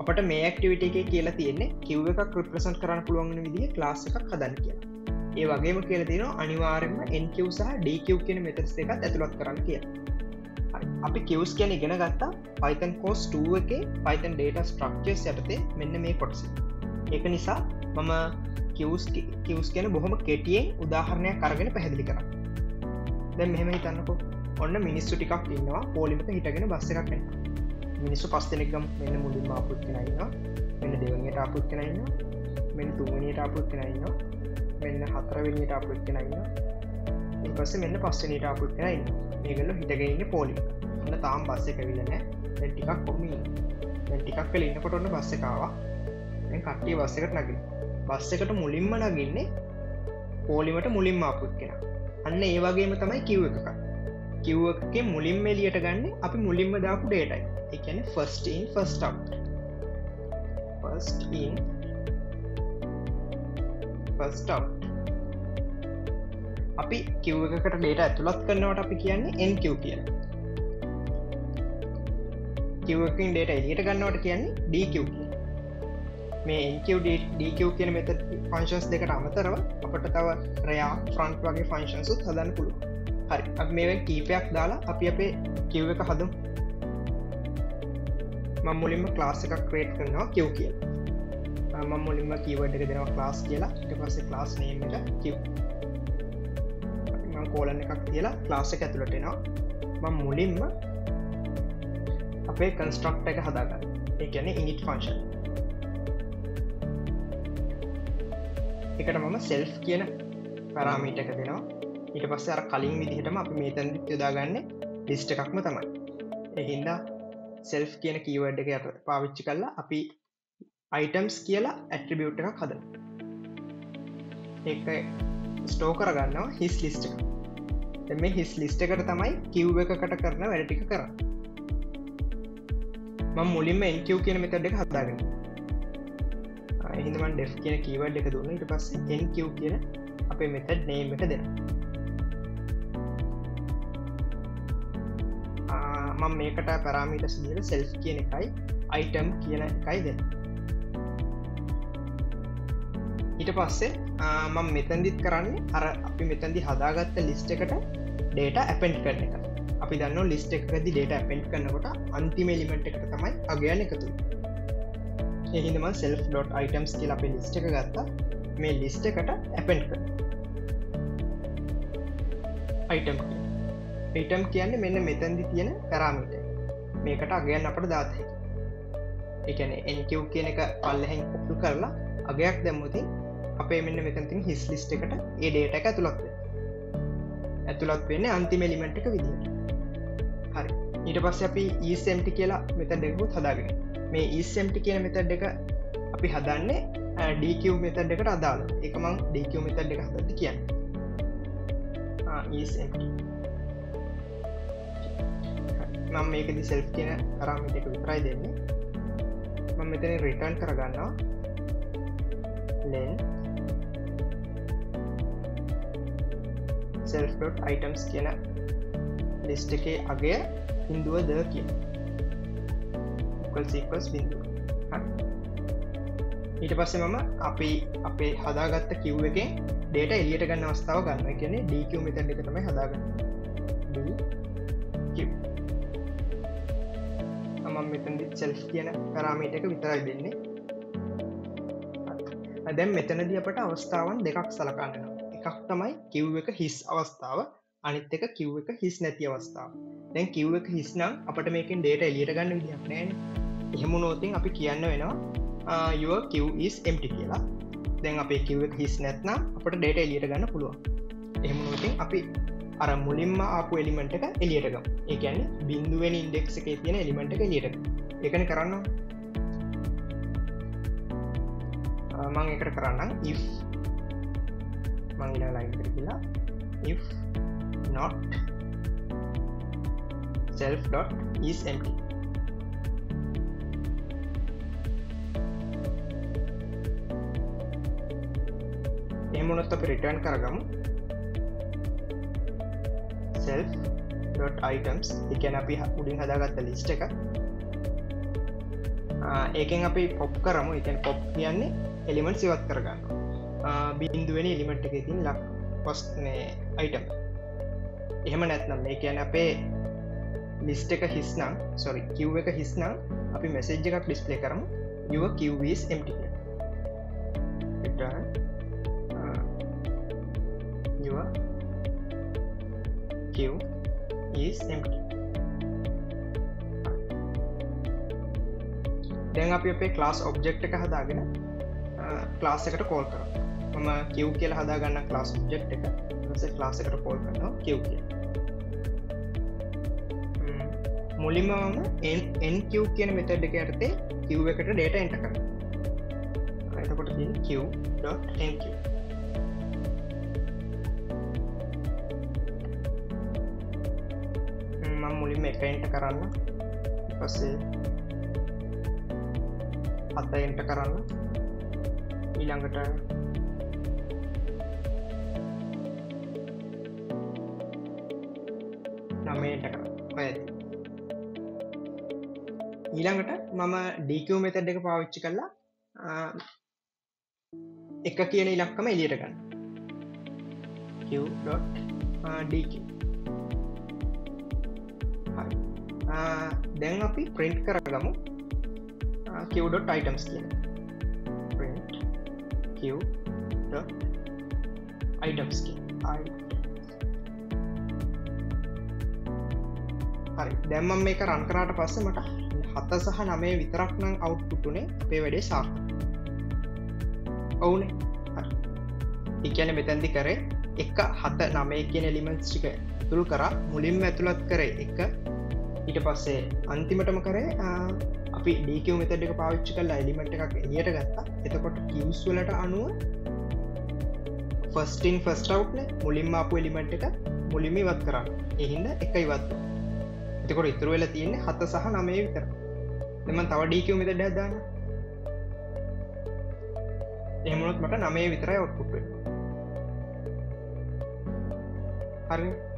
අපට මේ ඇක්ටිවිට එක කියලා තියෙන්නේ කිව් එකක් රිප්‍රසන්් කරන්න පුළුවන් විදිහ ලාස් එකක් හදන්න කිය ඒ වගේම කියල තින අනිවාරෙන්ම එන්කව් සහ ඩකව් කියන මෙතස් එකත් ඇතුළත් කරන්න කිය අපි කිවස් කියන ඉගෙන ගත්තා පයිතන් කෝස් 2 එක පයිතන් ඩේට ස්ට්‍රක්චර්ස් යටතේ මෙන්න මේ කොටස. ඒක නිසා මම කිවස් කිවස් කියන බොහොම කෙටියෙන් උදාහරණයක් කරගෙන පැහැදිලි කර. දැ මෙහෙම හිතන්නකෝ. ඔන්න මිනිස්සු ටිකක් ඉන්නවා පෝලිමට හිටගෙන බස්ස එකක් එන්න මිනිස්සු පස්තනෙක්ගම් මෙන්න මුලින්ම අපපුත් කෙනයින්න මෙන්න දෙවනියට අපපුත් කෙනයින්න මෙන්න තුමනියට අපපුත් කෙනයින්න මෙන්න හතරවෙනියට අපපුත් කෙනයින්න පස්ස මෙන්න පස්සනට අපපුත් කෙනයින්න මේගල්ල හිටගන්න පෝලි න්න තාම් බස්ස කැවිලනෑ ටිකක් කොමි ටිකක් කල ඉන්නකොට ඔන්න බස්සකාවා කට්ටිය බස්සකට නගින් බස්ස එකට මුලින්ම නගින්නේ පෝලිමට මුලින්ම අපපුත් කෙන අන්න ඒවාගේම තමයි කිව් එකක් කිව්ගේ මුලින් එලියට ගන්න අපි මුලින්ම දාපු ඩේටයි එකන first in first first in first අපි කිව් එකට ඩේට ඇතුළත් කරනවට අපි කියන්නේ එන්කව් කියන කිවකින් ඩේට එලියට ගන්නවට කියන්නේ ඩකව් මේ එන්කව් කියන මෙත ෆංශන්ස් දෙකට අමතරව අපට තව රයා ෆ්‍රන්ට් වගේ ෆංශන්සුත් හදන්න පුළුව හරි. මේ කීපයක් දාලා අපි අපේ කිව් එක හදුම්. මං මුලින්ම ක්ලාස් එකක් ක්‍රේට් කරනවා කිව් කිය මං මුලින්ම කීවඩ් එක දෙනවා ක්ලාස් කියලා. ට පස්සේ ක්ලාස් නේමට කිව් කෝලන එකක් කියලා ක්ලාස එක ඇතුළටෙනවා මං මුලින්ම අපේ කන්ස්ට්‍රක්ට එක හදාගන්න. එකන ඉනිට ෆංශන් එකට මම සෙල්ෆ් කියන පරාමීට එක දෙනවා. ඊට පස්ස අර කලින් විදිහටම අපි මේතැන් යොදාගන්න ලිස්ට එකක්ම තමයි. එහින්දා සෙල්ෆ් කියන කීවඩ් එක යට පාවිච්චි කල්ලා අපි අයිටම්ස් කියලා ඇට්‍රිබියුට් එකක් හද එක ස්ටෝ කරගන්නවා හිස් ලිස්ට එක. මේ හිස් ලිස්ට එකට තමයි කිව් එකකට කරන වැඩටික කර ම මුලින්ම එන්කව් කියන මෙතඩ එක හදාගෙන එහිදමන් ඩෙෆ් කියන කීවඩ් එක දුන්න. ඉට පස්ස එන්කව් කියන අපේ මෙතඩ් නේම් එක දෙන්න මම මේකට පැරාමිට සිදිර සෙල්ස් කියන එකයි අයිටම් කියන එකයි දෙ ඊට පස්සේ මම මෙතැදිත් කරන්න අර අපි මෙතැදි හදාගත්ත ලිස්ට එකට ඩේට ඇපෙන්ට් කරන එක. අපි දන්න ලිස්ට එකදි ඩේට ඇපෙන්ට් කරනකොට අන්තිම එලිමෙන්ට් එකට තමයි අගයන එකතු එහිදම self.items කියල අපේ ලිස්ට එක ගත්තා. මේ ලිස්ට එකට ඇපෙන්ට් කර අයිටම් කිය පිටම් කියන්න මෙන්න මෙතැදි තියෙන පැරාමිට මේකට අගයන් අපට දාතය එකන එන්කව් කියන එක පල්ලහැන් ඔප්පු කරලා අගයක් දැම්මුති අපේ මෙන්න මෙතැතින් හිස් ලිස්ට එකට ඒ ඩේට එක ඇතුළත්ව ඇතුළත් වෙන්න අන්තිම එලිමෙන්ට් එක විදිට හරි. ඊට පස්ස අපි ඊසම්ටි කියලා මෙත දෙකුත් හදාගෙන මේ ඊසම්ටි කියන මෙතඩ් එක අපි හදන්නේ ඩකව් මෙතඩ් එකට අදාළ එකමං ඩකව් මෙතඩ් එක හදති කියන්න. ඊසම්ටි නම් මේකදි සෙල්් කියන කරාමිට එක විතරයි දෙන්නේ. ම මෙතන රිටර්න් කරගන්නවා. ලෙන් self.items කියන ලිස්ට එකේ අගේ හින්දුව ද කිය සීකස් බිඳු ඊට පස්සේ මම අපි අපේ හදාගත්ත කිව් එක ඩේට එලියට ගන්න අවස්ථාව ගන්න කියන ඩක මෙතැ එක තමයි හදාගන්න. මම මෙතැදි සෙල්් කියන කරාමීට එක විතරයි දෙන්නේ. දැම් මෙතනද අපට අවස්ථාවන් දෙකක් සලකන්නවා එකක් තමයි කිව් එක හිස් අවස්ථාව අනිත් එක කිව් එක හිස් නැති අවස්ථාව. දැන් කිව් එක හිස්නම් අපට මේකින් ඩේට එලියට ගන්න විදික් නෑ එහෙම නෝතින් අපි කියන්න වෙනවා යුව කිව් is එම්ටි කියලා. දැන් අපේ කිව් එක හිස් නැත්නම් අපට ඩේට එලියට ගන්න පුළුවන්. එහෙම නෝතින් අපි අර මුලින්ම ආපු එලිමෙන්ට් එක එලියටගම් ඒකැන බින්දුවෙන් ඉන්ඩෙක්ස් එක තියෙන එලිමෙන්ට් එක එලියට එකන කරන්න. මං එකට කරන්න if. මංගල ලයින් කියලා if not self.is empty. එමුණොත් අප රිටර්න් කරගමු. self.items එකන අපි උඩින් හදාගත්ත ලිස්ට එක. ඒකෙන් අපි පොප් කරමු. එකන් පොප් කියන්නේ එලිමෙන්ට් සිවත් කරගන්න බින්දුවෙන එලිමෙන්ට් එක තින් ලක් පොස්නේ අයිටම් එහෙම නැත්නම් මේ කියන අපේ ලිස්ට එක හිස්නම් සොරි කිව් එක හිස්නම් අපි මෙසේජ් එකක් ඩිස්පලේ කරමු. යුව කිවස් එම්ට කිව් is empty දැන් අපි අපේ ක්ලාස් ඔබ්ජෙක්් එක හදාගෙන ක්ලාස් එකට කෝල් කර මම කිව් කියල හදාගන්න ක්ලාස් ඔබ්ජෙක්් එක. ලාස් එකට කෝල් කරනවා කිව් කිය මුලින්මම එන්කිව් කියන මෙතඩ් එක ඇතේ කිව් එකට ඩේට එන්ට කර එතකොට කිව්.enq මුලින්ම එක එන්ට කරන්න. පස්සේ අත එන්ට කරන්න. ඊළඟට නමේට කර ඇති ඊළඟට මම ඩීකව මෙතඩ් එක පාවිච්චි කරලා එක කියන ඉලක්කම එලියට ගන්න. q.dq දැන් අපි ප්‍රින්ට් කරගමු. q.items කියන print q.items හරි. දැම්මම් මේක රන් කරාට පස්ස මට හත සහ නමේ විතරක් නම් අවු්පුට්ටුනේ අපේ වැඩේ සාර්ථ ඔවුනේ ඉකැන මෙතැන්දි කරේ එක හත නමේ කියන එලිමෙන්ස් ටික තුළ කරා මුලින්ම ඇතුළත් කරේ එක. ඊට පස්සේ අන්තිමටම කරේ අපි ඩීකව මෙතඩ එක පාවිච්චි කල්ලා එලිමට එකක් එලියට ගත්තා. එතකොට කිවස්වලට අනුව ෆස්ටින් ෆස්ටව්න මුලින්ම අපපු එලිමෙන්ට් එක මුලින්ම ඉවත් කරන්න එහින්ද එක ඉවත් එතකොට ඉතුරු වෙලා තියන්නේ හත සහ නමය විතර. එම තව ඩීකව මෙත ඩැදාන්න එහමනොත් මට නමේ විතරයි ඔට්පුට හරි